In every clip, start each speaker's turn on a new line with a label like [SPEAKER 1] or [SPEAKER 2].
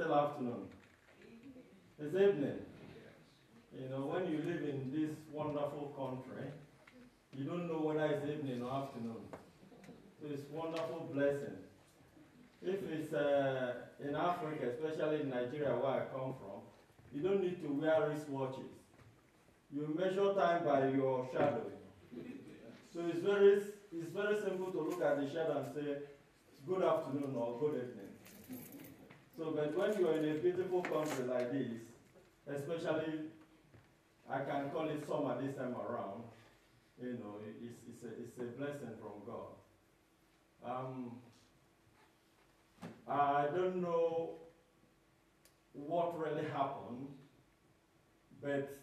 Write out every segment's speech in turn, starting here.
[SPEAKER 1] still afternoon? It's evening. You know, when you live in this wonderful country, you don't know whether it's evening or afternoon. It's wonderful blessing. If it's uh, in Africa, especially in Nigeria where I come from, you don't need to wear wristwatches. You measure time by your shadow. So it's very, it's very simple to look at the shadow and say, good afternoon or good evening. So, but when you're in a beautiful country like this, especially, I can call it summer this time around, you know, it's, it's, a, it's a blessing from God. Um, I don't know what really happened, but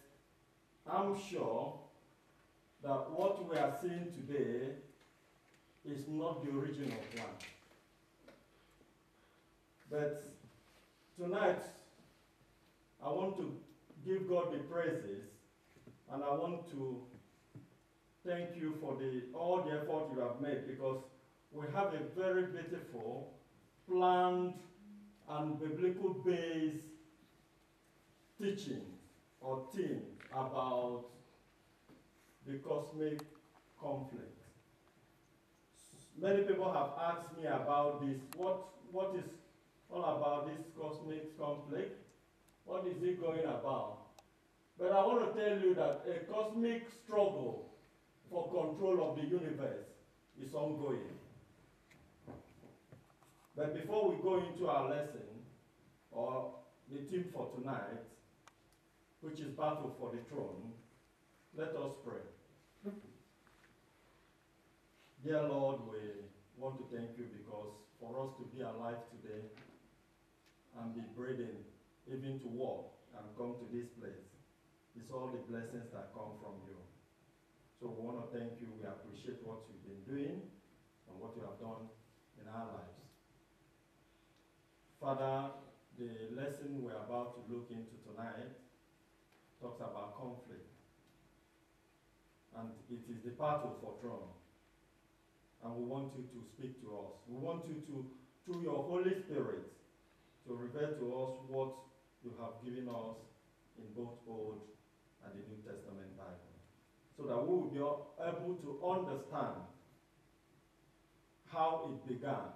[SPEAKER 1] I'm sure that what we are seeing today is not the original plan. But tonight, I want to give God the praises and I want to thank you for the, all the effort you have made because we have a very beautiful, planned, and biblical based teaching or theme about the cosmic conflict. Many people have asked me about this. What, what is all about this cosmic conflict? What is it going about? But I want to tell you that a cosmic struggle for control of the universe is ongoing. But before we go into our lesson, or the theme for tonight, which is Battle for the Throne, let us pray. Dear Lord, we want to thank you because for us to be alive today and be breathing, even to walk and come to this place, it's all the blessings that come from you. So we want to thank you. We appreciate what you've been doing and what you have done in our lives. Father, the lesson we're about to look into tonight talks about conflict. And it is the battle for throne. And we want you to speak to us. We want you to, through your Holy Spirit, to reveal to us what you have given us in both Old and the New Testament Bible. So that we will be able to understand how it began,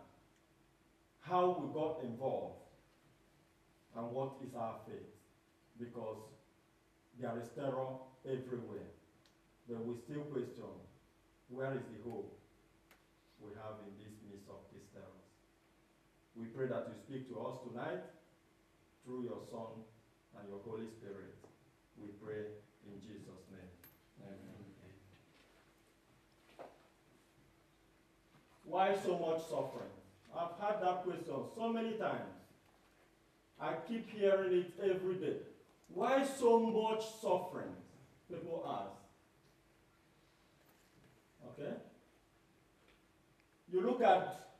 [SPEAKER 1] how we got involved, and what is our faith. Because there is terror everywhere. But we still question, where is the hope we have in this midst of these terrors? We pray that you speak to us tonight through your Son and your Holy Spirit. We pray in Jesus' name. Amen. Why so much suffering? I've had that question so many times. I keep hearing it every day. Why so much suffering? People ask. Okay? You look at,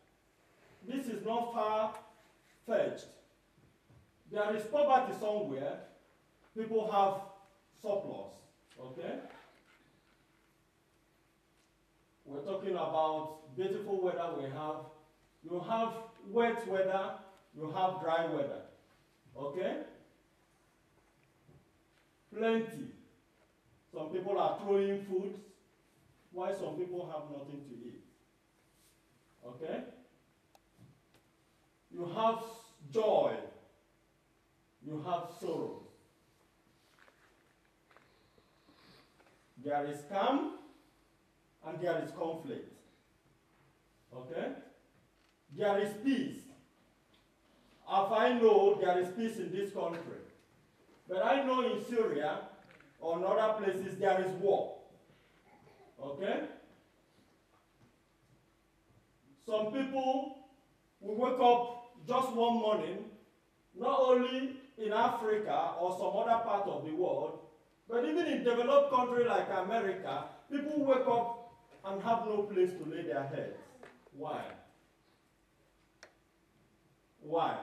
[SPEAKER 1] this is not far fetched. There is poverty somewhere. People have surplus. Okay? We're talking about beautiful weather we have. You have wet weather, you have dry weather. Okay? Plenty. Some people are throwing food, while some people have nothing to eat. Okay? You have joy. You have sorrow. There is calm and there is conflict. Okay? There is peace. As I know, there is peace in this country. But I know in Syria or in other places there is war. Okay? Some people will wake up just one morning, not only in Africa or some other part of the world, but even in developed countries like America, people wake up and have no place to lay their heads. Why? Why?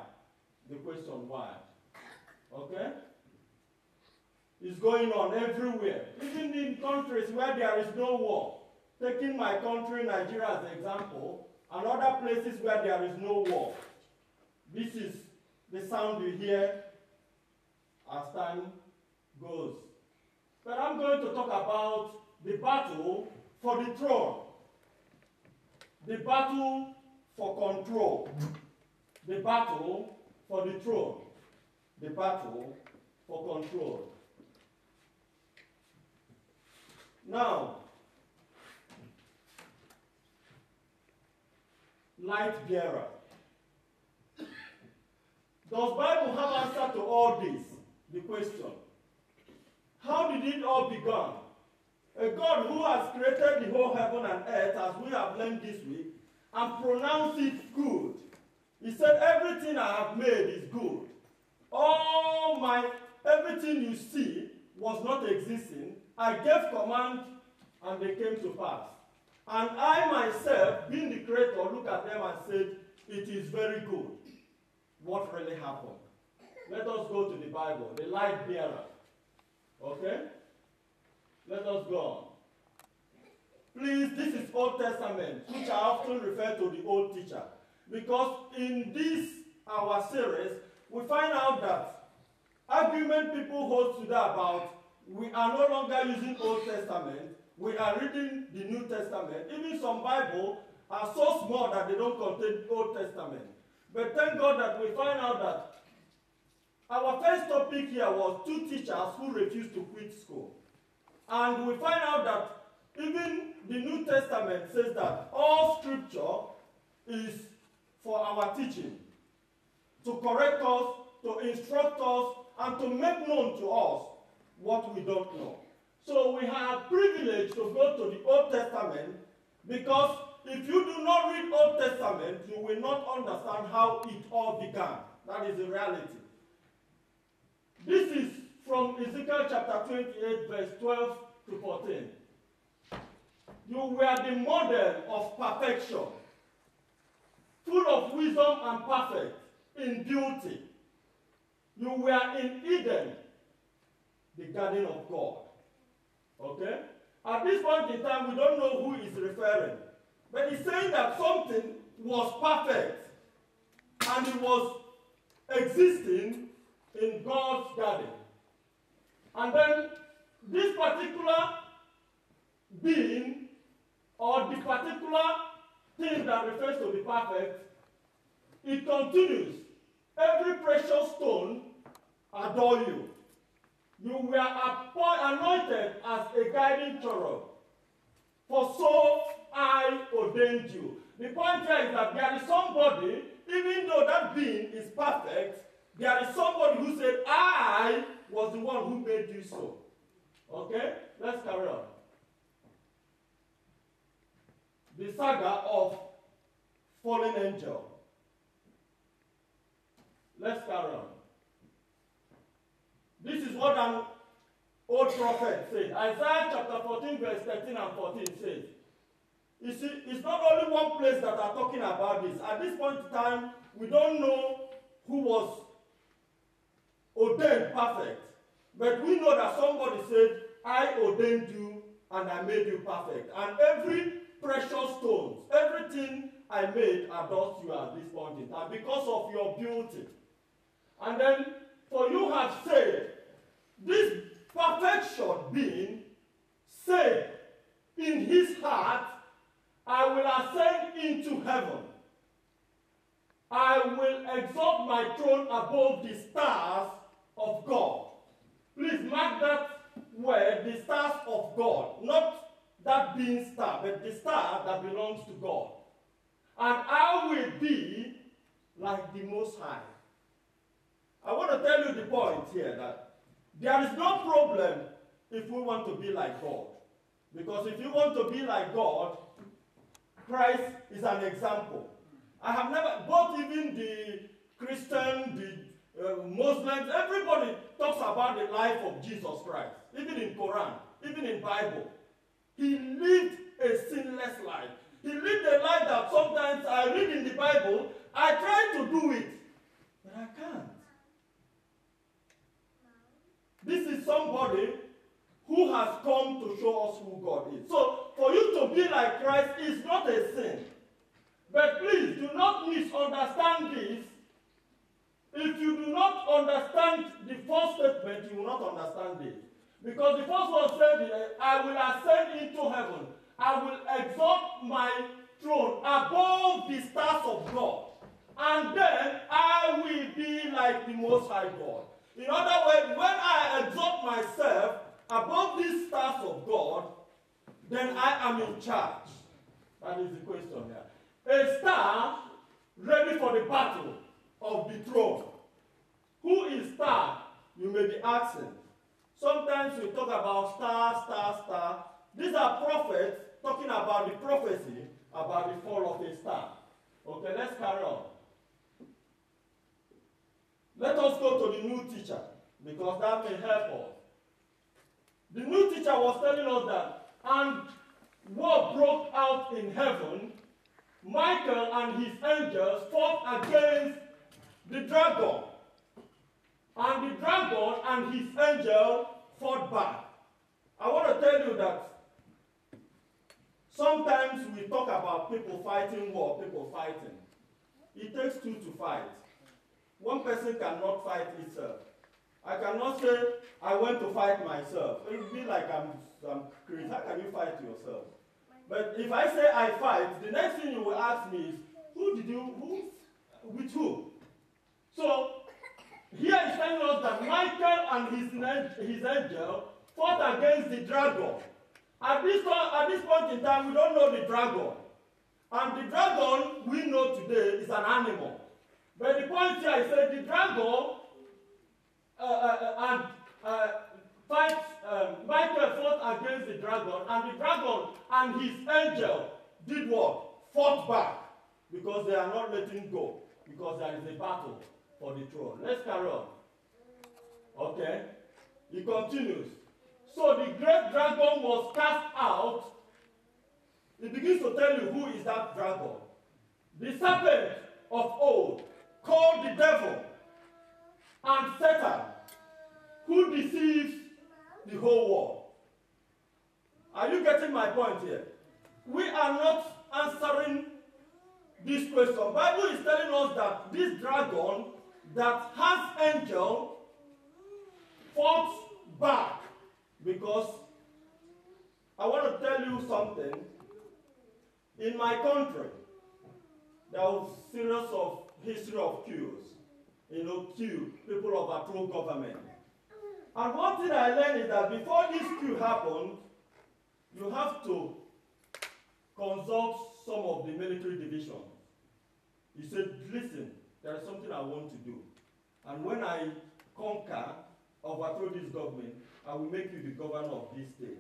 [SPEAKER 1] The question why? Okay? It's going on everywhere. Even in countries where there is no war. Taking my country, Nigeria, as an example, and other places where there is no war. This is the sound you hear as time goes. But I'm going to talk about the battle for the throne, the battle for control, the battle for the throne, the battle for control. Now, light bearer. Does Bible have answer to all this? The question. How did it all begin? A God who has created the whole heaven and earth, as we have learned this week, and pronounced it good. He said, Everything I have made is good. All my, everything you see was not existing. I gave command and they came to pass. And I myself, being the creator, look at them and said, It is very good. What really happened? Let us go to the Bible, the light bearer. Okay? Let us go on. Please, this is Old Testament, which I often refer to the old teacher. Because in this, our series, we find out that argument people hold today about we are no longer using Old Testament, we are reading the New Testament. Even some Bible are so small that they don't contain Old Testament. But thank God that we find out that our first topic here was two teachers who refused to quit school. And we find out that even the New Testament says that all scripture is for our teaching, to correct us, to instruct us, and to make known to us what we don't know. So we have privilege to go to the Old Testament because if you do not read Old Testament, you will not understand how it all began. That is the reality. This is from Ezekiel chapter 28, verse 12 to 14. You were the model of perfection, full of wisdom and perfect in beauty. You were in Eden, the garden of God. Okay? At this point in time, we don't know who is referring. But he's saying that something was perfect and it was existing in God's garden. And then this particular being or the particular thing that refers to the perfect, it continues. Every precious stone adore you. You were anointed as a guiding cherub. For so I ordained you. The point here is that there is somebody, even though that being is perfect, there is somebody who said, I was the one who made you so. Okay? Let's carry on. The saga of fallen angel. Let's carry on. This is what an old prophet said. Isaiah chapter 14, verse 13 and 14 says, You see, it's not only one place that are talking about this. At this point in time, we don't know who was ordained perfect. But we know that somebody said, I ordained you and I made you perfect. And every precious stones, everything I made adores you at this point in time because of your beauty. And then, for you have said, this perfection being said in his heart, I will ascend into heaven. I will exalt my throne above the stars of God. Please mark that word, the stars of God, not that being star, but the star that belongs to God. And I will be like the Most High. I want to tell you the point here that there is no problem if we want to be like God. Because if you want to be like God, Christ is an example. I have never, both even the Christian, the uh, Muslims, everybody talks about the life of Jesus Christ, even in Quran, even in Bible. He lived a sinless life. He lived a life that sometimes I read in the Bible, I try to do it, but I can't. This is somebody who has come to show us who God is. So, for you to be like Christ is not a sin. But please do not misunderstand this If you do not understand the first statement, you will not understand it. Because the first one said, I will ascend into heaven. I will exalt my throne above the stars of God. And then I will be like the Most High God. In other words, when I exalt myself above these stars of God, then I am in charge. That is the question here. A star ready for the battle of the throne. Who is star? You may be asking. Sometimes we talk about star, star, star. These are prophets talking about the prophecy about the fall of a star. Okay, let's carry on. Let us go to the new teacher because that may help us. The new teacher was telling us that, and war broke out in heaven. Michael and his angels fought against the dragon. And the dragon and his angel fought back. I want to tell you that sometimes we talk about people fighting war, people fighting. It takes two to fight. One person cannot fight itself. I cannot say, I went to fight myself. It would be like I'm, I'm crazy. How can you fight yourself? But if I say I fight, the next thing you will ask me is, who did you, who, with who? So, here is telling us that Michael and his, his angel fought against the dragon. At this, at this point in time, we don't know the dragon. And the dragon we know today is an animal. But the point here is that the dragon uh, uh, and uh, fight, um, Michael fought against the dragon, and the dragon and his angel did what? Fought back because they are not letting go, because there is a battle for the throne. Let's carry on. Okay? He continues. So the great dragon was cast out. He begins to tell you who is that dragon. The serpent of old, called the devil and Satan, who deceives the whole world. Are you getting my point here? We are not answering this question. Bible is telling us that this dragon that has angel fought back because I want to tell you something. In my country, there was series of history of queues. You know, queue, people overthrow government. And one thing I learned is that before this queue happened, you have to consult some of the military divisions. He said, listen, there is something I want to do. And when I conquer, overthrow this government, I will make you the governor of this state.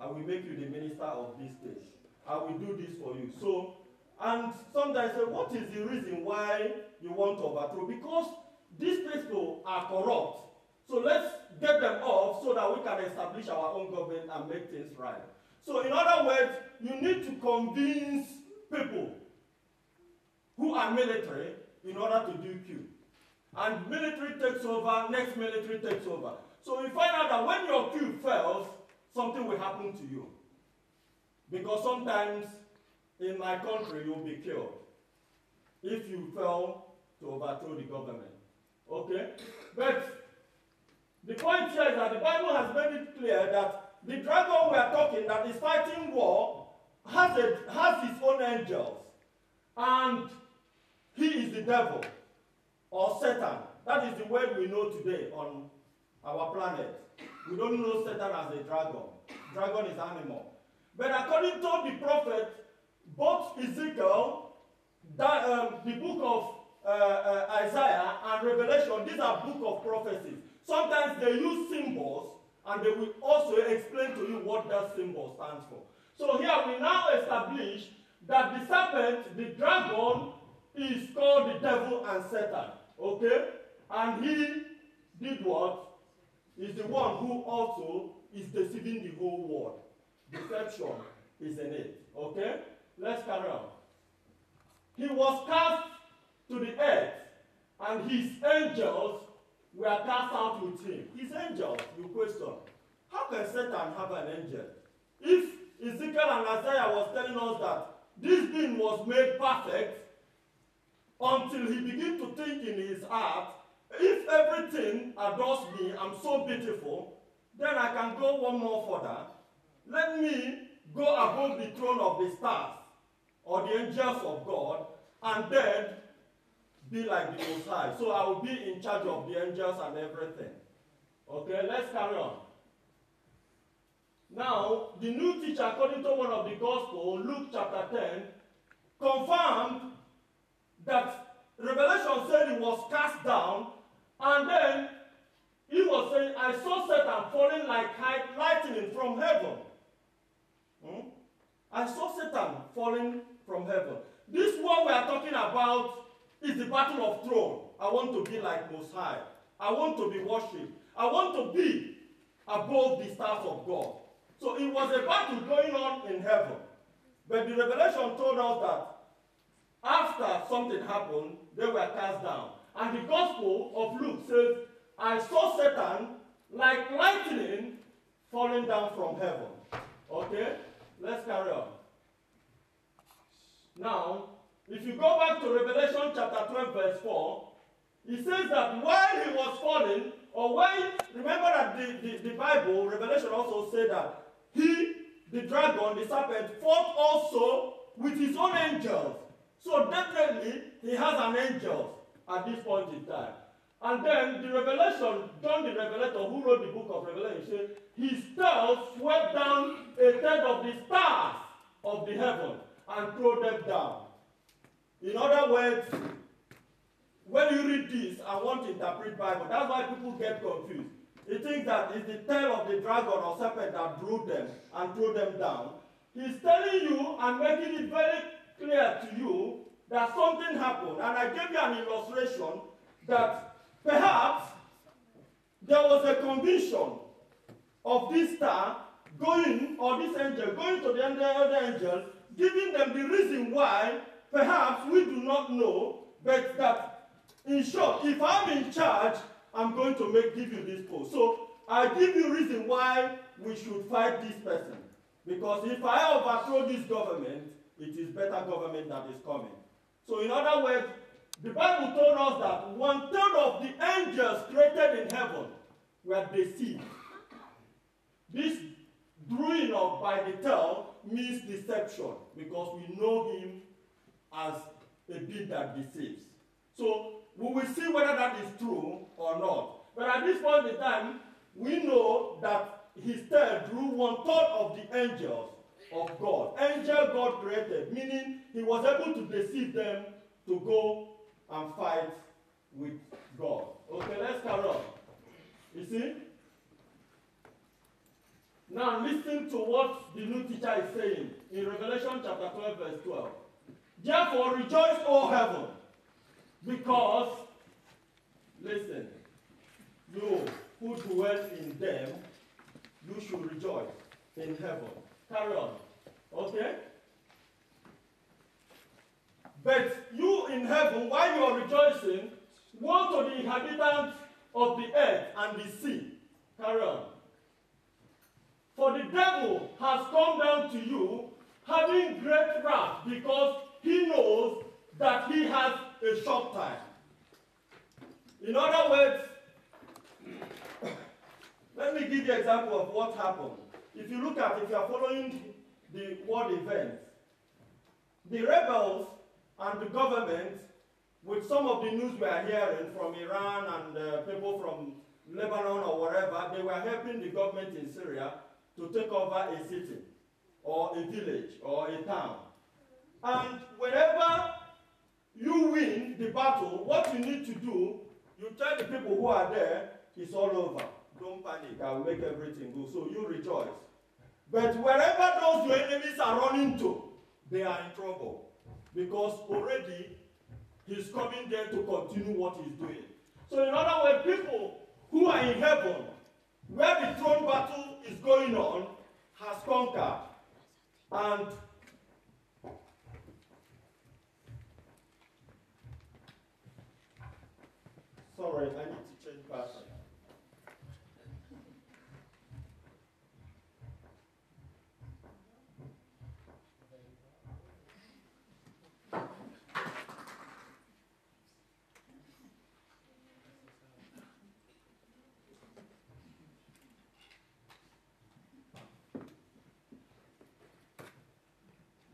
[SPEAKER 1] I will make you the minister of this state. I will do this for you. So, and sometimes say, what is the reason why you want to overthrow? Because these people are corrupt. So let's get them off so that we can establish our own government and make things right. So in other words, you need to convince people who are military in order to do Q. And military takes over, next military takes over. So you find out that when your Q fails, something will happen to you. Because sometimes in my country you'll be killed if you fail to overthrow the government. Okay? But the point here is that the Bible has made it clear that the dragon we are talking that is fighting war has, a, has his own angels. And he is the devil or Satan. That is the word we know today on our planet. We don't know Satan as a dragon. Dragon is animal. But according to the prophet, both Ezekiel, that, um, the book of uh, uh, Isaiah and Revelation, these are book of prophecies. Sometimes they use symbols and they will also explain to you what that symbol stands for. So here we now establish that the serpent, the dragon, is called the devil and Satan. Okay? And he did what? Is the one who also is deceiving the whole world. Deception is in it. Okay? Let's carry on. He was cast to the earth, and his angels were cast out with him. His angels, you question. How can Satan have an angel? If Ezekiel and Isaiah was telling us that this being was made perfect until he began to think in his heart if everything adores me, I'm so beautiful, then I can go one more further. Let me go above the throne of the stars or the angels of God and then be like the Most. So I will be in charge of the angels and everything. Okay, let's carry on. Now, the new teacher, according to one of the Gospel, Luke chapter 10, confirmed that Revelation said he was cast down, and then he was saying, I saw Satan falling like lightning from heaven. Hmm? I saw Satan falling from heaven. This one we are talking about is the battle of throne. I want to be like Most High. I want to be worshipped. I want to be above the stars of God. So it was a battle going on in heaven. But the revelation told us that after something happened, they were cast down. And the Gospel of Luke says, I saw Satan like lightning falling down from heaven. Okay? Let's carry on. Now, if you go back to Revelation chapter 12, verse 4, he says that while he was falling, or while, remember that the, the, the Bible, Revelation also said that he, the dragon, the serpent, fought also with his own angels. So definitely, he has an angel at this point in time. And then the revelation, John the Revelator, who wrote the book of Revelation, said, his tail swept down a third of the stars of the heaven and threw them down. In other words, when you read this and want to interpret Bible, that's why people get confused. He thinks that it's the tail of the dragon or serpent that drew them and threw them down. He's telling you and making it very clear to you that something happened. And I gave you an illustration that perhaps there was a condition of this star going, or this angel, going to the other angel, giving them the reason why, perhaps we do not know, but that, in short, if I'm in charge, I'm going to make give you this post. So I give you reason why we should fight this person. Because if I overthrow this government, it is better government that is coming. So in other words, the Bible told us that one third of the angels created in heaven were deceived. This drawing of by the tail means deception because we know him as a being that deceives. So we will see whether that is true or not. But at this point in time, we know that his tail drew one third of the angels of God. Angel God created, meaning he was able to deceive them to go and fight with God. Okay, let's carry on. You see? Now listen to what the new teacher is saying in Revelation chapter 12, verse 12. Therefore rejoice, O heaven, because, listen, you who dwell in them, you should rejoice in heaven. Carry on. Okay? But you in heaven, while you are rejoicing, woe to the inhabitants of the earth and the sea. Carry on. For the devil has come down to you, having great wrath, because he knows that he has a short time. In other words, let me give you an example of what happened. If you look at, if you are following the world events, the rebels and the government, with some of the news we are hearing from Iran and uh, people from Lebanon or wherever, they were helping the government in Syria to take over a city or a village or a town. And whenever you win the battle, what you need to do, you tell the people who are there, it's all over. Don't panic, I will make everything good. So you rejoice. But wherever those your enemies are running to, they are in trouble. Because already he's coming there to continue what he's doing. So in other words, people who are in heaven, where the throne battle is going on, has conquered. And Sorry, I need to change battery.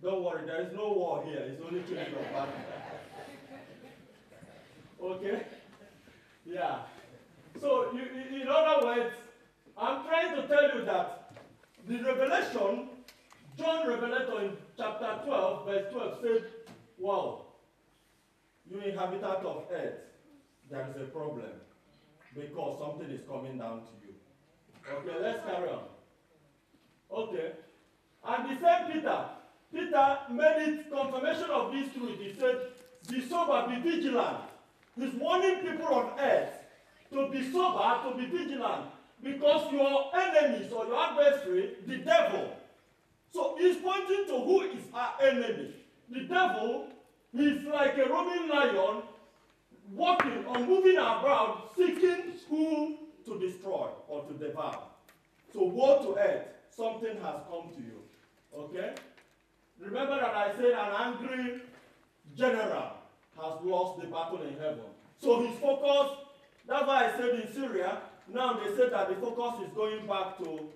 [SPEAKER 1] Don't worry, there is no war here. It's only children of battle. Okay? Yeah. So, you, you, in other words, I'm trying to tell you that the revelation, John Revelator in chapter 12, verse 12 said, Wow, you inhabitant of earth, there is a problem because something is coming down to you. Okay, let's carry on. Okay. And the same Peter, Peter made it confirmation of this truth. He said, Be sober, be vigilant. He's warning people on earth to be sober, to be vigilant, because your enemies or your adversary, the devil. So he's pointing to who is our enemy. The devil is like a roaming lion walking or moving about, seeking who to destroy or to devour. So woe to earth, something has come to you. Okay? Remember that I said an angry general has lost the battle in heaven. So his focus, that's why I said in Syria, now they said that the focus is going back to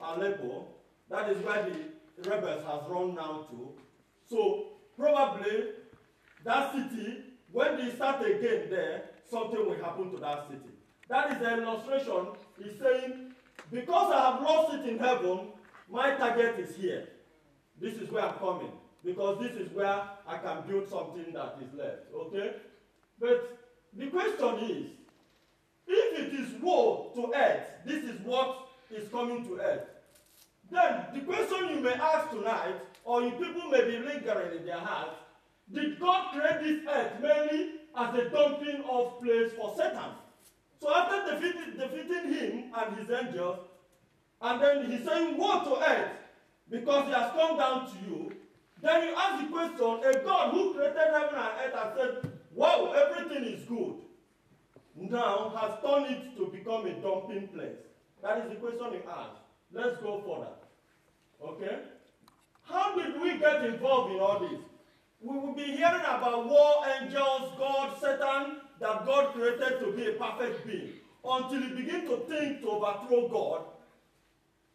[SPEAKER 1] Aleppo. That is where the rebels has run now to. So probably that city, when they start again there, something will happen to that city. That is the illustration. He's saying, because I have lost it in heaven, my target is here. This is where I'm coming. Because this is where I can build something that is left. Okay? But the question is, if it is woe to earth, this is what is coming to earth. Then the question you may ask tonight, or you people may be lingering in their hearts, did God create this earth mainly as a dumping off place for Satan? So after defeating, defeating him and his angels, and then he's saying, Woe to earth, because he has come down to you. Then you ask the question, a God who created heaven and earth and said, Wow, everything is good, now has turned it to become a dumping place. That is the question you ask. Let's go further. Okay? How did we get involved in all this? We will be hearing about war, angels, God, Satan, that God created to be a perfect being. Until you begin to think to overthrow God,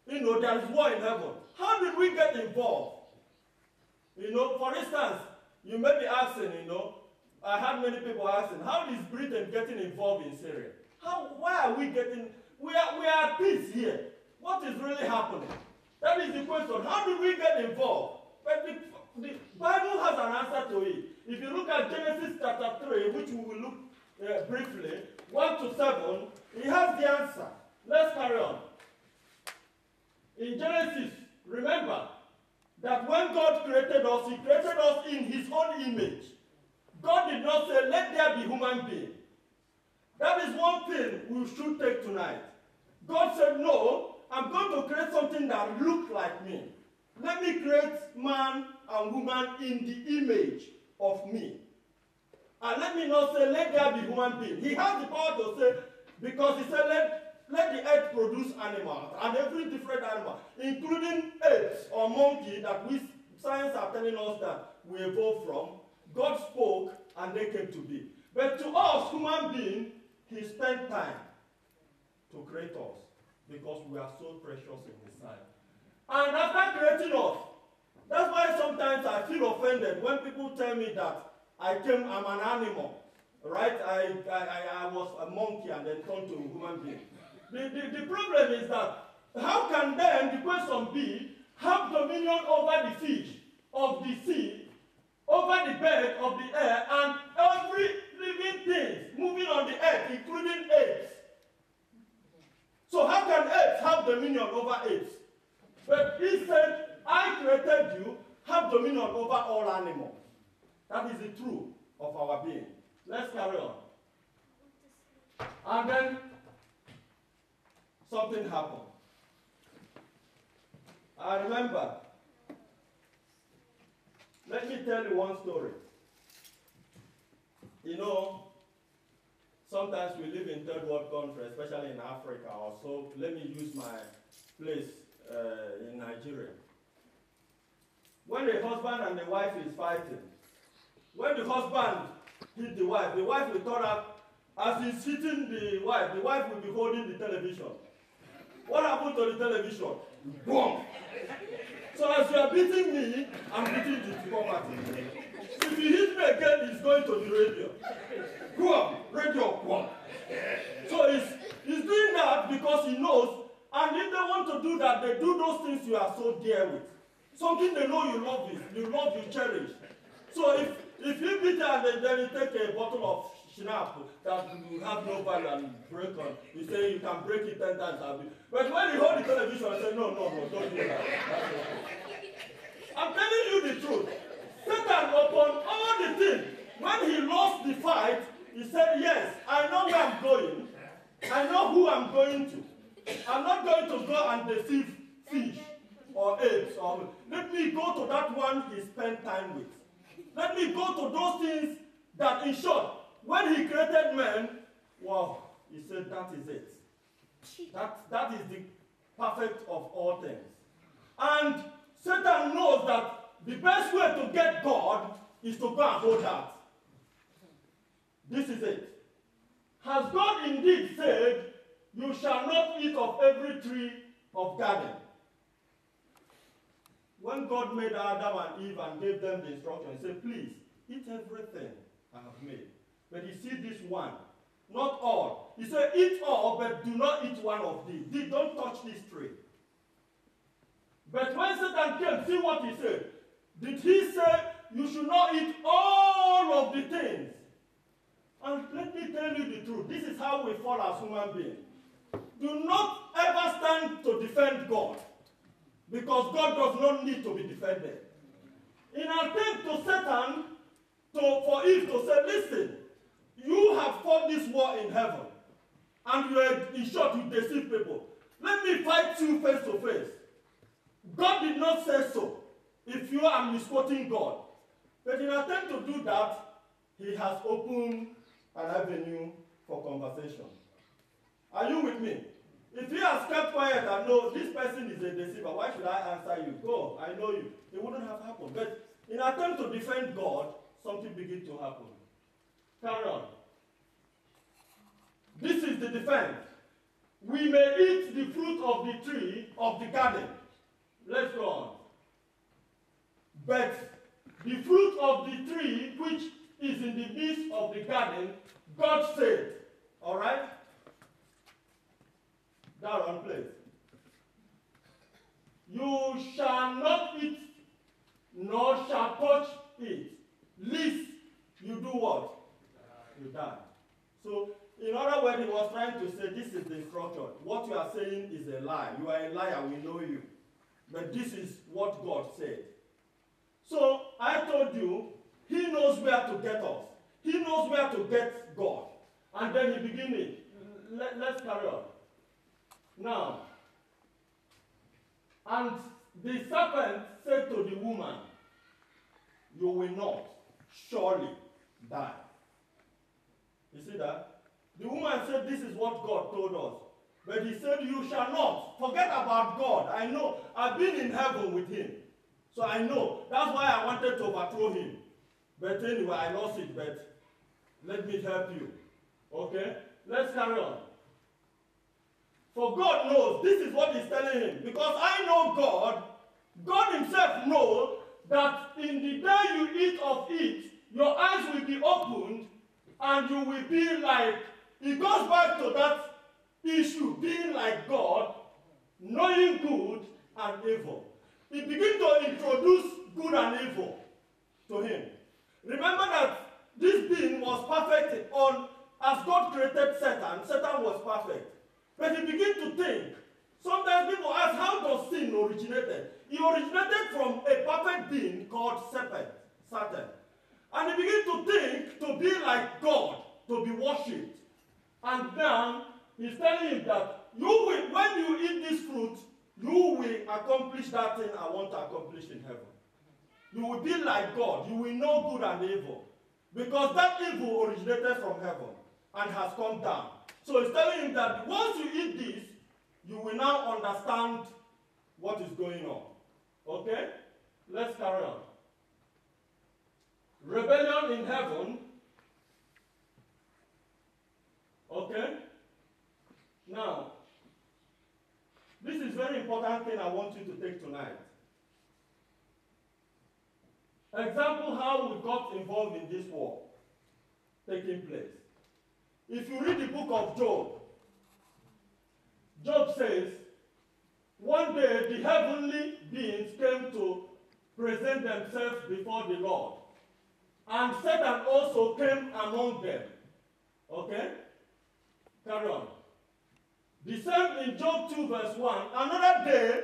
[SPEAKER 1] you know, there is war in heaven. How did we get involved? You know, for instance, you may be asking, you know, I had many people asking, how is Britain getting involved in Syria? How, why are we getting, we are, we are at peace here. What is really happening? That is the question. How did we get involved? But the, the Bible has an answer to it. If you look at Genesis chapter 3, which we will look uh, briefly, 1 to 7, it has the answer. Let's carry on. In Genesis, remember that when God created us, He created us in His own image. God did not say, let there be human being. That is one thing we should take tonight. God said, no, I'm going to create something that looks like me. Let me create man and woman in the image of me. And let me not say, let there be human being. He has the power to say, because he said, let, let the earth produce animals, and every different animal, including apes or monkey that we science are telling us that we evolved from. God spoke and they came to be. But to us, human beings, he spent time to create us because we are so precious in his sight. And after creating us, that's why sometimes I feel offended when people tell me that I came, I'm an animal, right? I, I, I was a monkey and then turned to a human being. The, the, the problem is that how can then, the question be, have dominion over the fish of the sea, over the bird of the air, and every living thing moving on the earth, including apes? So how can apes have dominion over apes? But he said, I created you, have dominion over all animals. That is the truth of our being. Let's carry on. And then something happened. I remember. Let me tell you one story. You know, sometimes we live in third world countries, especially in Africa or so. Let me use my place uh, in Nigeria. When the husband and the wife is fighting, when the husband hit the wife, the wife will turn up, as he's hitting the wife, the wife will be holding the television. What happened to the television? Boom! So as you are beating me, I'm beating the property. If you hit me again, he's going to the radio. Up, radio, up. So he's, he's doing that because he knows, and if they want to do that, they do those things you are so dear with. Something they know you love it, you love, you cherish. So if if you beat her and then you take a bottle of schnapp that you have no value and break on, you say you can break it ten times. I'll be, but when you hold the television, I say no, no, no, don't do that. I'm telling you the truth. Satan upon all the things, when he lost the fight, he said, Yes, I know where I'm going. I know who I'm going to. I'm not going to go and deceive fish or apes. Or, let me go to that one he spent time with. Let me go to those things that, in short, when he created man, wow, he said that is it. That, that is the perfect of all things. And Satan knows that the best way to get God is to go and hold that. This is it. Has God indeed said, You shall not eat of every tree of garden? When God made Adam and Eve and gave them the instruction, he said, Please, eat everything I have made. But you see this one, not all. He said, Eat all, but do not eat one of these. Don't touch this tree. But when Satan came, see what he said. Did he say, You should not eat all of the things? And let me tell you the truth. This is how we fall as human beings. Do not ever stand to defend God. Because God does not need to be defended. In attempt to Satan, to, for Eve to say, listen, you have fought this war in heaven, and you are in short, you deceive people. Let me fight you face to face. God did not say so. If you are misquoting God. But in attempt to do that, he has opened an avenue for conversation. Are you with me? If he has kept quiet and know this person is a deceiver, why should I answer you? Go, I know you. It wouldn't have happened. But in attempt to defend God, something begin to happen. Carry on. This is the defense. We may eat the fruit of the tree of the garden. Let's go on. But the fruit of the tree which is in the midst of the garden, God said, all right? That one place. You shall not eat, nor shall touch it, lest you do what? You die. So, in other words, he was trying to say this is the instruction. What you are saying is a lie. You are a liar, we know you. But this is what God said. So, I told you, he knows where to get us. He knows where to get God. And then he begins it. Let, let's carry on. Now, and the serpent said to the woman, You will not surely die. You see that? The woman said, This is what God told us. But he said, You shall not. Forget about God. I know. I've been in heaven with him. So I know. That's why I wanted to overthrow him. But anyway, I lost it. But let me help you. Okay? Let's carry on. For God knows, this is what he's telling him. Because I know God, God himself knows that in the day you eat of it, your eyes will be opened and you will be like, it goes back to that issue, being like God, knowing good and evil. He begins to introduce good and evil to him. Remember that this being was perfect on, as God created Satan, Satan was perfect. But he began to think. Sometimes people ask, how does sin originated? It originated from a perfect being called serpent, Satan. And he began to think to be like God, to be worshipped. And now he's telling him that you will, when you eat this fruit, you will accomplish that thing I want to accomplish in heaven. You will be like God. You will know good and evil. Because that evil originated from heaven and has come down. So he's telling him that once you eat this, you will now understand what is going on. Okay? Let's carry on. Rebellion in heaven. Okay? Now, this is very important thing I want you to take tonight. Example how we got involved in this war taking place. If you read the book of Job, Job says, one day the heavenly beings came to present themselves before the Lord. And Satan also came among them. Okay? Carry on. The same in Job 2, verse 1. Another day,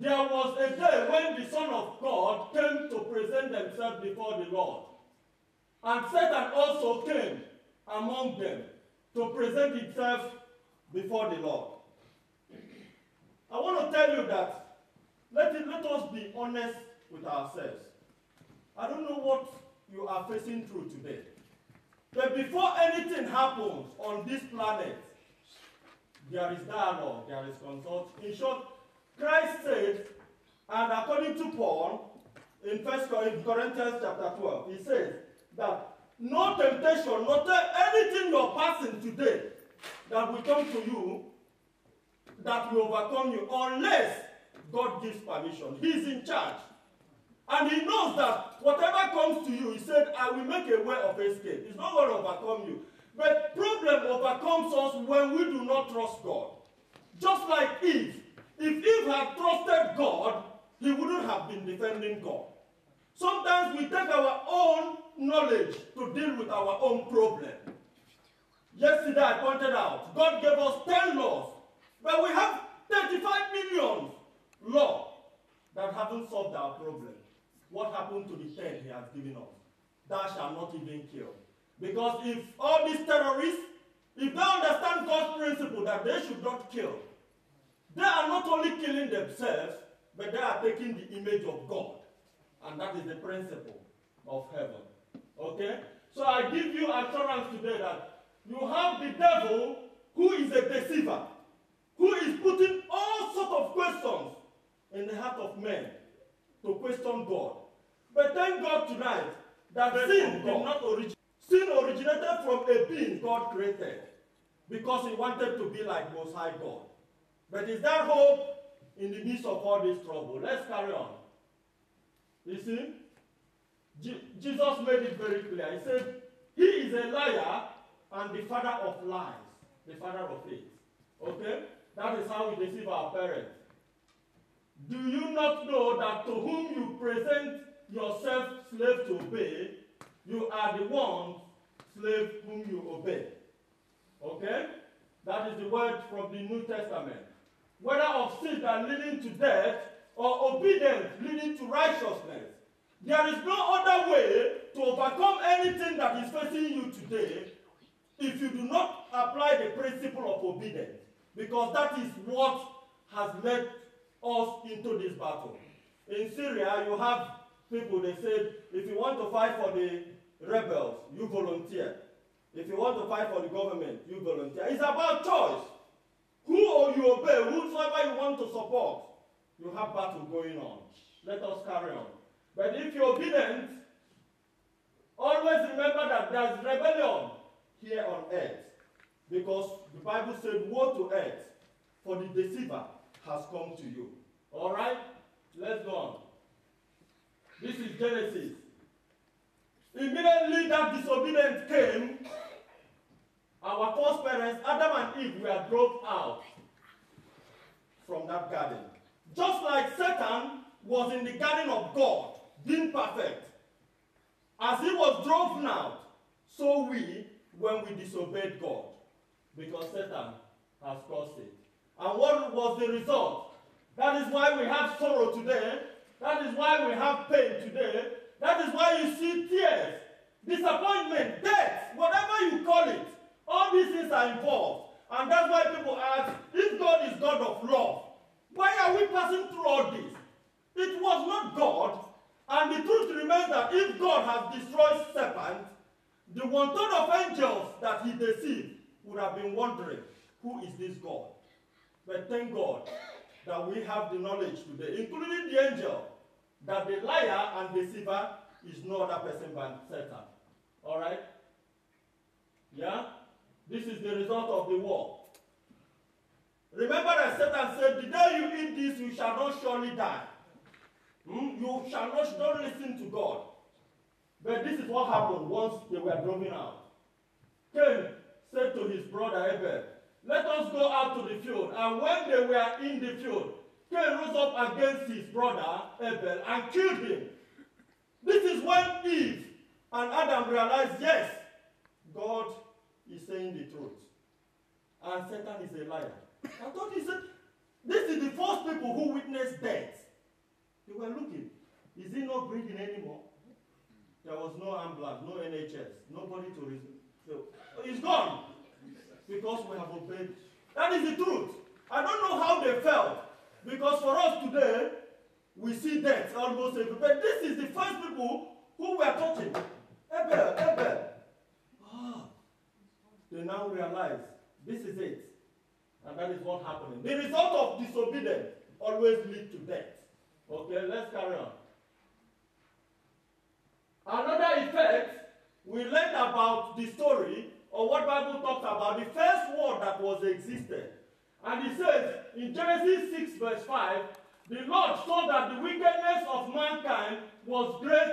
[SPEAKER 1] there was a day when the Son of God came to present himself before the Lord. And Satan also came among them to present himself before the Lord. I want to tell you that let, it, let us be honest with ourselves. I don't know what you are facing through today. But before anything happens on this planet, there is dialogue, there is consult. In short, Christ said, and according to Paul, in First Corinthians chapter 12, he says that no temptation, not anything you're passing today that will come to you that will overcome you unless God gives permission. He's in charge. And he knows that whatever comes to you, he said, I will make a way of escape. It's not going to overcome you. But problem overcomes us when we do not trust God. Just like Eve. If Eve had trusted God, he wouldn't have been defending God. Sometimes we take our own knowledge to deal with our own problem. Yesterday I pointed out, God gave us 10 laws, but we have 35 million laws that haven't solved our problem. What happened to the 10 he has given us? Thou shalt not even kill. Because if all these terrorists, if they understand God's principle that they should not kill, they are not only killing themselves, but they are taking the image of God. And that is the principle of heaven. Okay? So I give you assurance today that you have the devil who is a deceiver, who is putting all sorts of questions in the heart of men to question God. But thank God tonight that sin did not originate. Sin originated from a being God created because he wanted to be like Most High God. But is there hope in the midst of all this trouble? Let's carry on. You see? Je Jesus made it very clear. He said, He is a liar and the father of lies, the father of it. Okay? That is how we deceive our parents. Do you not know that to whom you present yourself slave to obey, you are the one slave whom you obey? Okay? That is the word from the New Testament. Whether of sin that leading to death or obedience leading to righteousness. There is no other way to overcome anything that is facing you today if you do not apply the principle of obedience. Because that is what has led us into this battle. In Syria, you have people, they said, if you want to fight for the rebels, you volunteer. If you want to fight for the government, you volunteer. It's about choice. Who you obey, whosoever you want to support, you have battle going on. Let us carry on. But if you're obedient, always remember that there's rebellion here on earth. Because the Bible said, Woe to earth, for the deceiver has come to you. All right? Let's go on. This is Genesis. Immediately that disobedience came, our first parents, Adam and Eve, were drove out from that garden. Just like Satan was in the garden of God, being perfect. As he was driven out, so we, when we disobeyed God, because Satan has caused it. And what was the result? That is why we have sorrow today. That is why we have pain today. That is why you see tears, disappointment, death, whatever you call it. All these things are involved. And that's why people ask, if God is God of love, why are we passing through all this? It was not God. And the truth remains that if God has destroyed serpent, the one-third of angels that he deceived would have been wondering, who is this God? But thank God that we have the knowledge today, including the angel, that the liar and deceiver is no other person but Satan. All right? Yeah? This is the result of the war. Remember that Satan said, The day you eat this, you shall not surely die. Hmm? You shall not don't listen to God. But this is what happened once they were driven out. Cain said to his brother Abel, Let us go out to the field. And when they were in the field, Cain rose up against his brother Abel and killed him. This is when Eve and Adam realized, yes, God is saying the truth. And Satan is a liar. I thought he said, this is the first people who witnessed death. They were looking. Is he not breathing anymore? There was no ambulance, no NHS, nobody to reason. So, it's gone. Because we have obeyed. That is the truth. I don't know how they felt. Because for us today, we see death almost every But this is the first people who were touching. Abel, Abel. Ah. They now realize this is it. And that is what happening. The result of disobedience always lead to death. Okay, let's carry on. Another effect we learned about the story or what Bible talks about the first word that was existed. And it says in Genesis 6 verse 5, the Lord saw that the wickedness of mankind was great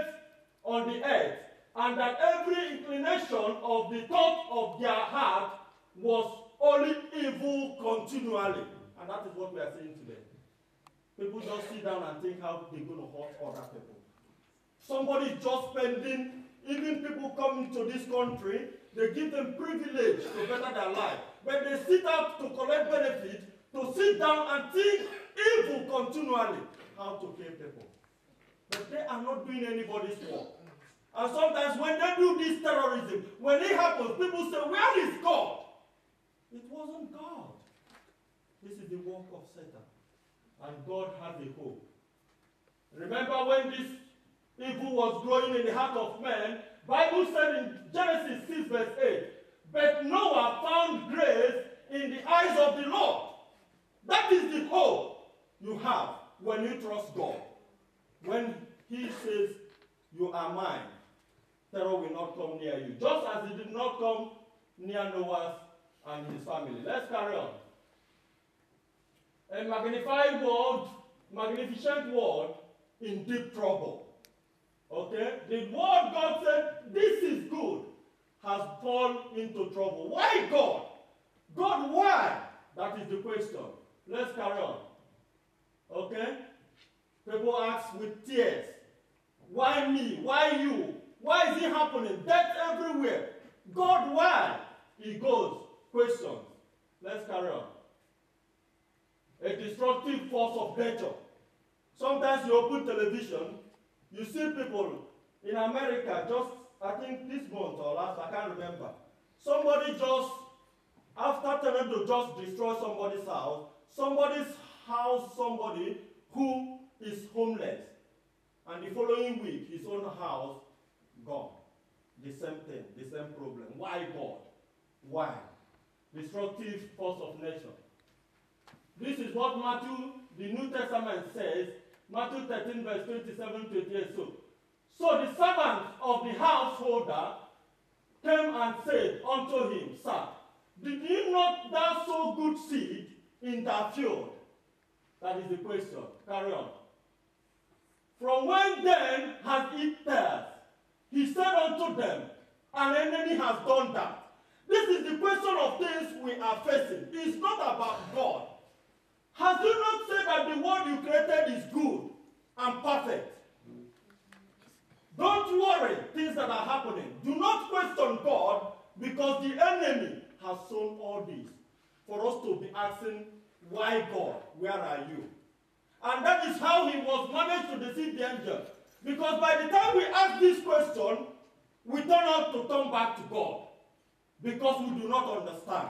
[SPEAKER 1] on the earth, and that every inclination of the thought of their heart was only evil continually. And that is what we are saying today. People just sit down and think how they're going to hurt other people. Somebody just spending, even people coming to this country, they give them privilege to better their life. But they sit up to collect benefit, to sit down and think evil continually, how to kill people. But they are not doing anybody's work. And sometimes when they do this terrorism, when it happens, people say, Where is God? It wasn't God. This is the work of Satan. And God has a hope. Remember when this evil was growing in the heart of man, Bible said in Genesis 6 verse 8, but Noah found grace in the eyes of the Lord. That is the hope you have when you trust God. When he says, you are mine, terror will not come near you. Just as it did not come near Noah and his family. Let's carry on. A magnified word, magnificent world in deep trouble. Okay? The word God said, this is good, has fallen into trouble. Why God? God, why? That is the question. Let's carry on. Okay? People ask with tears, why me? Why you? Why is it happening? Death everywhere. God, why? He goes, questions. Let's carry on. A destructive force of nature. Sometimes you open television, you see people in America just, I think this month or last, I can't remember. Somebody just, after telling to just destroy somebody's house, somebody's house, somebody who is homeless. And the following week, his own house gone. The same thing, the same problem. Why God? Why? Destructive force of nature. This is what Matthew, the New Testament says Matthew 13, verse 27 28. So, so the servant of the householder came and said unto him, Sir, did you not thou sow good seed in that field? That is the question. Carry on. From when then has it tares? He said unto them, An enemy has done that. This is the question of things we are facing. It's not about God. Has you not said that the world you created is good and perfect? Don't worry, things that are happening. Do not question God because the enemy has sown all this for us to be asking, why God? Where are you? And that is how he was managed to deceive the angel. Because by the time we ask this question, we turn out to turn back to God. Because we do not understand.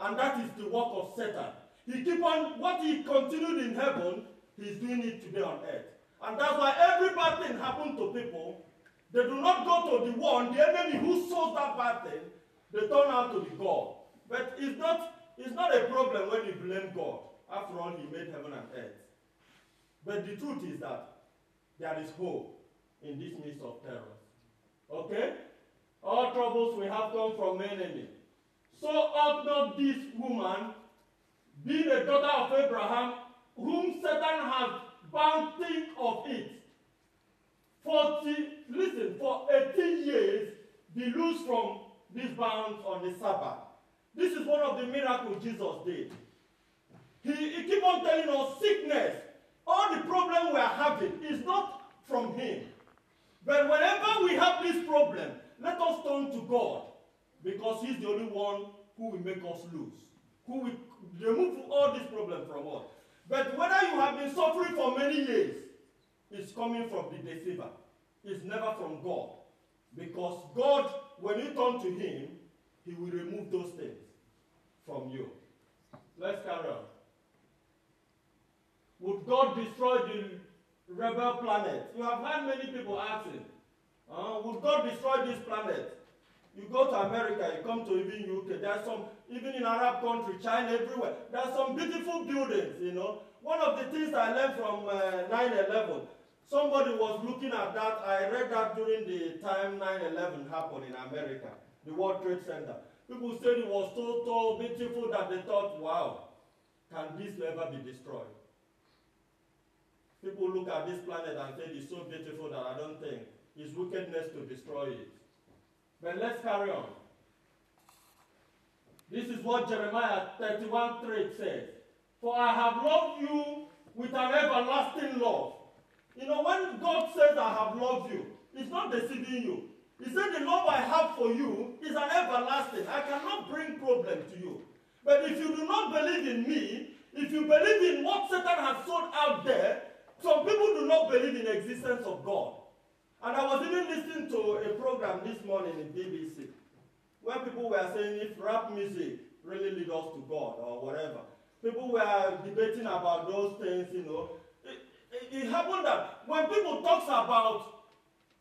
[SPEAKER 1] And that is the work of Satan. He keep on, what he continued in heaven, he's doing it today on earth. And that's why every bad thing happened to people. They do not go to the one, the enemy who sows that bad thing, they turn out to be God. But it's not, it's not a problem when you blame God. After all, he made heaven and earth. But the truth is that there is hope in this midst of terror. Okay? All troubles we have come from enemy. So ought not this woman, being a daughter of Abraham, whom Satan has bounty of it. 40, listen, for 18 years, be loose from this bounds on the Sabbath. This is one of the miracles Jesus did. He, he keep on telling us sickness, all the problem we are having is not from him. But whenever we have this problem, let us turn to God because he's the only one who will make us lose, who will remove all this problem from us. But whether you have been suffering for many years, it's coming from the deceiver. It's never from God. Because God, when you turn to him, he will remove those things from you. Let's carry on. Would God destroy the rebel planet? You have had many people asking, uh, would God destroy this planet? You go to America, you come to even UK, there are some, even in Arab country, China, everywhere, There are some beautiful buildings, you know. One of the things I learned from 9-11, uh, somebody was looking at that, I read that during the time 9-11 happened in America, the World Trade Center. People said it was so tall, beautiful that they thought, wow, can this ever be destroyed? People look at this planet and say it's so beautiful that I don't think it's wickedness to destroy it. But let's carry on. This is what Jeremiah 31 3 says. For I have loved you with an everlasting love. You know, when God says I have loved you, it's not deceiving you. He said, The love I have for you is an everlasting. I cannot bring problem to you. But if you do not believe in me, if you believe in what Satan has sown out there, some people do not believe in the existence of God. And I was even listening to a program this morning in BBC where people were saying if rap music really leads us to God or whatever. People were debating about those things, you know. It, it, it happened that when people talk about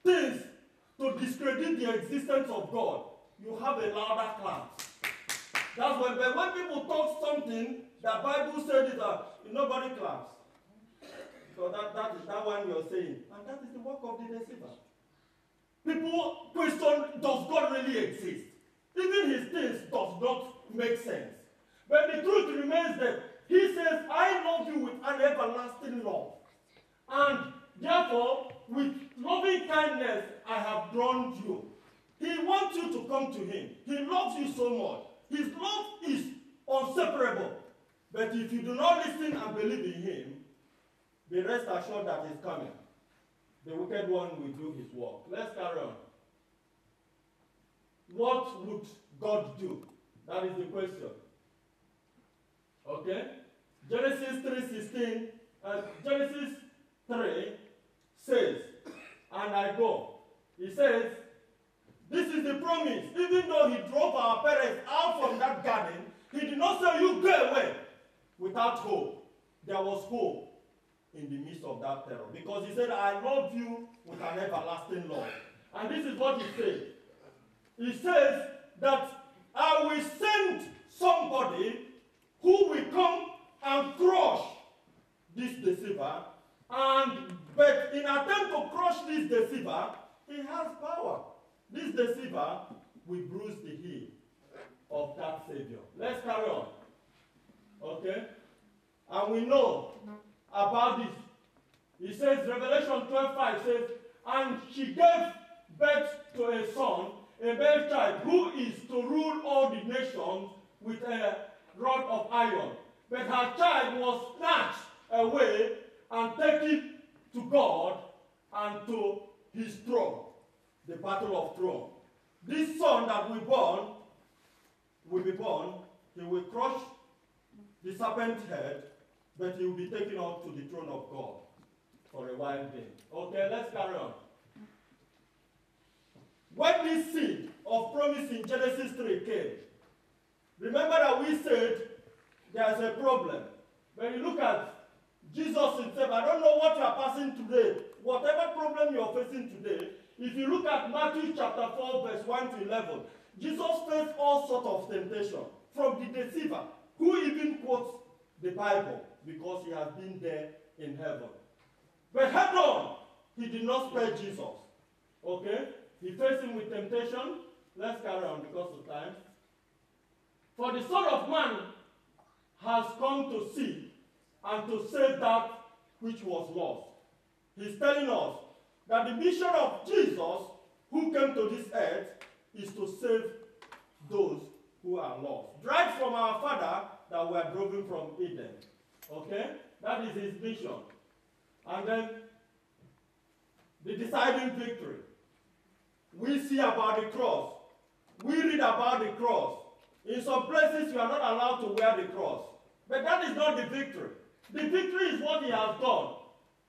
[SPEAKER 1] things to discredit the existence of God, you have a louder clap. That's when, but when people talk something that Bible said is that nobody claps. So that, that is that one you're saying. And that is the work of the deceiver. People question, does God really exist? Even his things does not make sense. But the truth remains that he says, I love you with an everlasting love. And therefore, with loving kindness, I have drawn you. He wants you to come to him. He loves you so much. His love is inseparable. But if you do not listen and believe in him, be rest assured that he's coming. The wicked one will do his work. Let's carry on. What would God do? That is the question. Okay? Genesis 3.16, uh, Genesis 3 says, and I go. He says, this is the promise. Even though he drove our parents out from that garden, he did not say, you go away without hope. There was hope in the midst of that terror. Because he said, I love you with an everlasting love. And this is what he said. He says that I will send somebody who will come and crush this deceiver. And but in attempt to crush this deceiver, he has power. This deceiver will bruise the heel of that Savior. Let's carry on. Okay? And we know about this. He says, Revelation 12 5 says, And she gave birth to a son, a male child, who is to rule all the nations with a rod of iron. But her child was snatched away and taken to God and to his throne, the battle of throne. This son that we born will be born, he will crush the serpent's head but he will be taken up to the throne of God for a while then. Okay, let's carry on. When this seed of promise in Genesis 3 came, remember that we said there's a problem. When you look at Jesus himself, I don't know what you are passing today, whatever problem you are facing today, if you look at Matthew chapter 4, verse 1 to 11, Jesus faced all sorts of temptation from the deceiver, who even quotes the Bible because he has been there in heaven. But head on, he did not spare Jesus. Okay? He faced him with temptation. Let's carry on because of time. For the Son of Man has come to seek and to save that which was lost. He's telling us that the mission of Jesus, who came to this earth, is to save those who are lost. Right from our Father that we are driven from Eden. Okay? That is his mission. And then the deciding victory. We see about the cross. We read about the cross. In some places, you are not allowed to wear the cross. But that is not the victory. The victory is what he has done.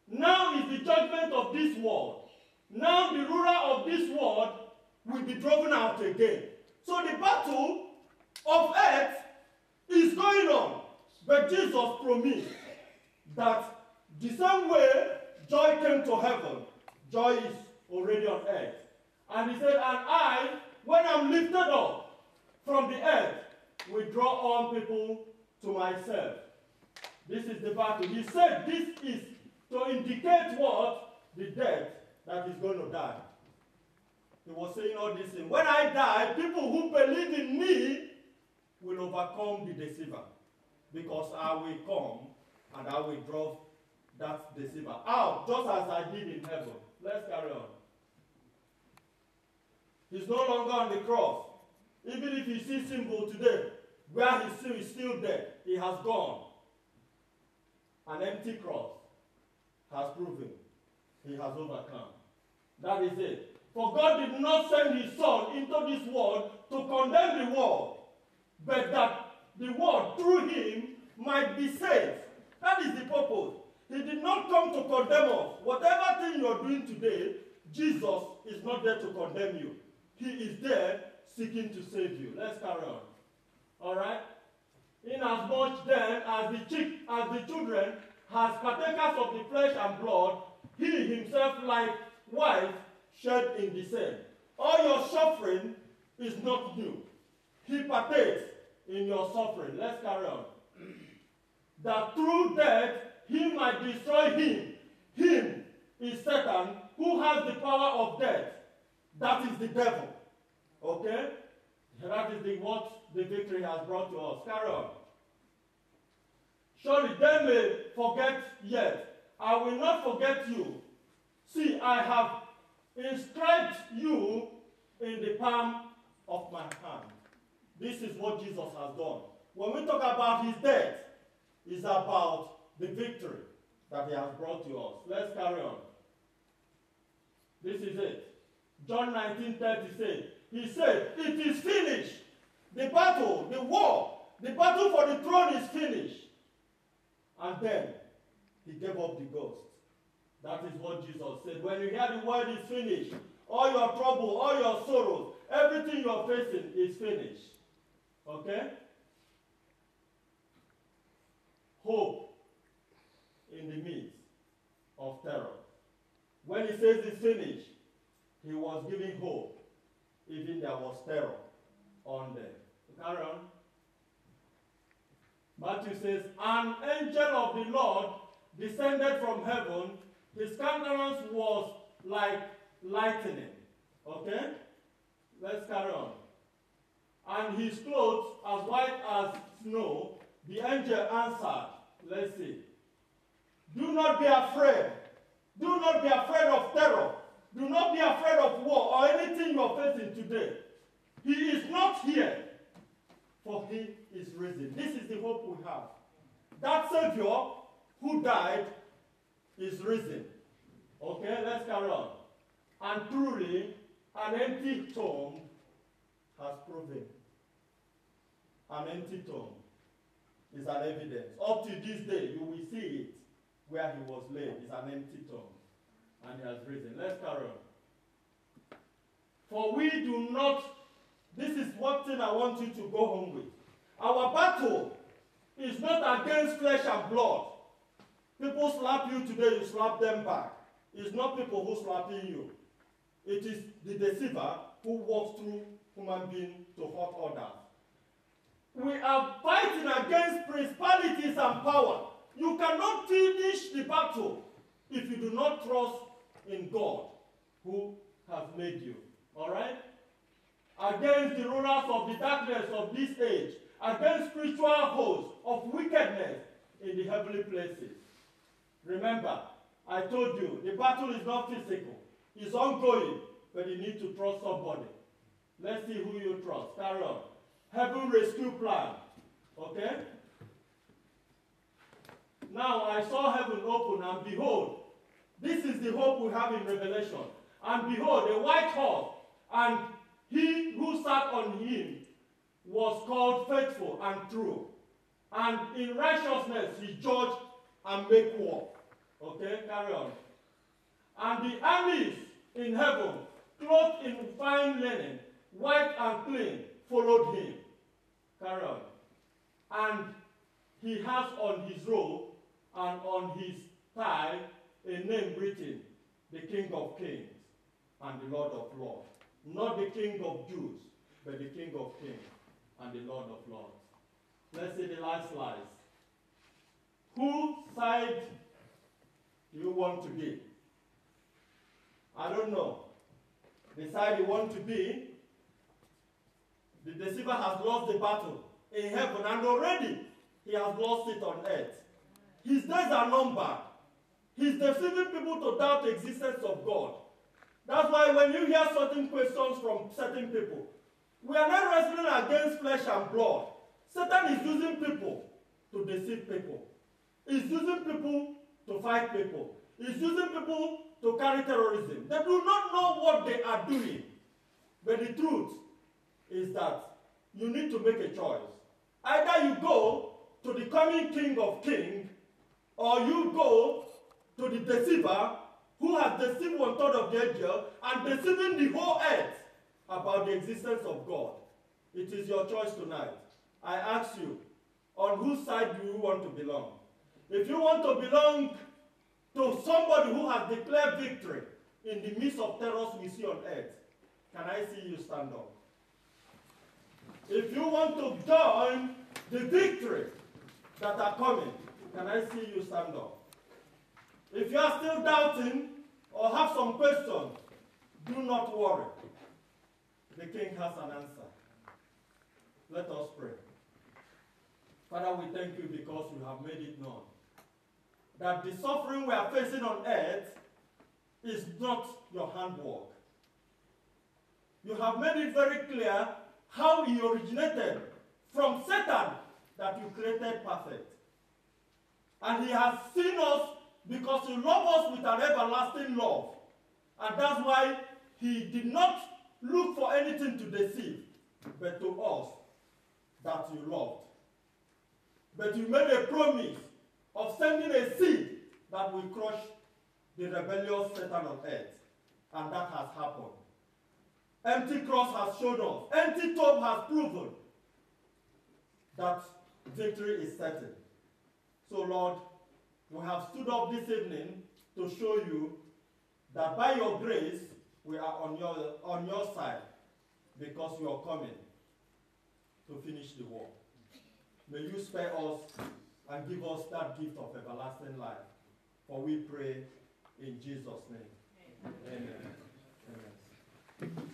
[SPEAKER 1] Now is the judgment of this world. Now the ruler of this world will be driven out again. So the battle of earth is going on. But Jesus promised that the same way joy came to heaven, joy is already on earth. And he said, and I, when I'm lifted up from the earth, will draw all people to myself. This is the battle. He said this is to indicate what? The death that is going to die. He was saying all this thing. When I die, people who believe in me will overcome the deceiver. Because I will come and I will draw that deceiver out, just as I did in heaven. Let's carry on. He's no longer on the cross. Even if you see symbol today, where he still is still there, he has gone. An empty cross has proven he has overcome. That is it. For God did not send his Son into this world to condemn the world, but that the world through him might be saved. That is the purpose. He did not come to condemn us. Whatever thing you're doing today, Jesus is not there to condemn you. He is there seeking to save you. Let's carry on. All right? Inasmuch then as the, chick, as the children has partakers of the flesh and blood, he himself likewise shed in the same. All your suffering is not new. He partakes in your suffering. Let's carry on. That through death he might destroy him. Him is Satan, who has the power of death. That is the devil. Okay? That is the, what the victory has brought to us. Carry on. Surely they may forget yet. I will not forget you. See, I have inscribed you in the palm of my hand. This is what Jesus has done. When we talk about his death, it's about the victory that he has brought to us. Let's carry on. This is it. John 19 30 said, He said, It is finished. The battle, the war, the battle for the throne is finished. And then he gave up the ghost. That is what Jesus said. When you hear the word is finished, all your trouble, all your sorrows, everything you're facing is finished. Okay? Hope in the midst of terror. When he says it's finished, he was giving hope, even there was terror on them. Carry on. Matthew says, An angel of the Lord descended from heaven. His countenance was like lightning. Okay? Let's carry on. And his clothes as white as snow. The angel answered, Let's see. Do not be afraid. Do not be afraid of terror. Do not be afraid of war or anything you are facing today. He is not here, for he is risen. This is the hope we have. That Savior who died is risen. Okay, let's carry on. And truly, an empty tomb has proven. An empty tomb is an evidence. Up to this day, you will see it where he was laid. It's an empty tomb. And he has risen. Let's carry on. For we do not, this is one thing I want you to go home with. Our battle is not against flesh and blood. People slap you today, you slap them back. It's not people who slapping you. It is the deceiver who walks through human being to hurt others. We are fighting against principalities and power. You cannot finish the battle if you do not trust in God who has made you. All right? Against the rulers of the darkness of this age, against spiritual hosts of wickedness in the heavenly places. Remember, I told you, the battle is not physical. It's ongoing, but you need to trust somebody. Let's see who you trust. Carry on. Heaven rescue plan. Okay? Now I saw heaven open, and behold, this is the hope we have in Revelation. And behold, a white horse, and he who sat on him was called faithful and true. And in righteousness he judged and make war. Okay, carry on. And the armies in heaven, clothed in fine linen, white and clean, followed him. Carry on. And he has on his robe and on his thigh a name written, the King of Kings and the Lord of Lords. Not the King of Jews, but the King of Kings and the Lord of Lords. Let's see the last slides. Whose side do you want to be? I don't know. The side you want to be, the deceiver has lost the battle in heaven, and already he has lost it on earth. His days are numbered. He's deceiving people to doubt the existence of God. That's why when you hear certain questions from certain people, we are not wrestling against flesh and blood. Satan is using people to deceive people. He's using people to fight people. He's using people to carry terrorism. They do not know what they are doing. But the truth is that you need to make a choice. Either you go to the coming King of Kings, or you go to the deceiver who has deceived one third of the angel and deceiving the whole earth about the existence of God. It is your choice tonight. I ask you, on whose side do you want to belong? If you want to belong to somebody who has declared victory in the midst of terrors we see on earth, can I see you stand up? If you want to join the victory that are coming, can I see you stand up? If you are still doubting or have some questions, do not worry. The king has an answer. Let us pray. Father, we thank you because you have made it known that the suffering we are facing on earth is not your handwork. You have made it very clear how he originated from Satan that you created perfect. And he has seen us because he loved us with an everlasting love. And that's why he did not look for anything to deceive, but to us that you loved. But you made a promise of sending a seed that will crush the rebellious Satan on earth. And that has happened. Empty cross has shown us, empty tomb has proven that victory is certain. So, Lord, we have stood up this evening to show you that by your grace, we are on your, on your side because you are coming to finish the war. May you spare us and give us that gift of everlasting life. For we pray in Jesus' name. Amen. Amen. Amen.